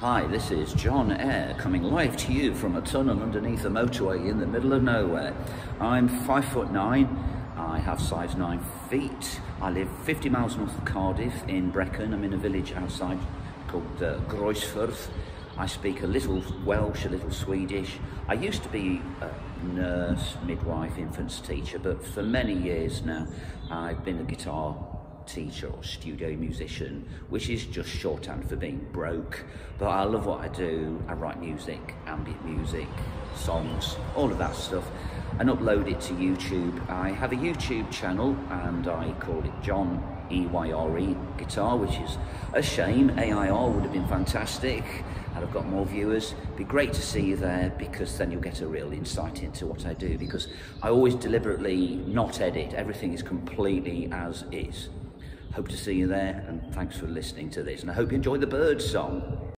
Hi, this is John Eyre coming live to you from a tunnel underneath a motorway in the middle of nowhere. I'm five foot nine, I have size nine feet. I live 50 miles north of Cardiff in Brecon. I'm in a village outside called uh. I speak a little Welsh, a little Swedish. I used to be a nurse, midwife, infants teacher, but for many years now I've been a guitar teacher or studio musician, which is just shorthand for being broke. But I love what I do. I write music, ambient music, songs, all of that stuff, and upload it to YouTube. I have a YouTube channel and I call it John E-Y-R-E Guitar, which is a shame. AIR would have been fantastic and I've got more viewers. It'd be great to see you there because then you'll get a real insight into what I do because I always deliberately not edit. Everything is completely as is. Hope to see you there and thanks for listening to this and I hope you enjoy the bird song.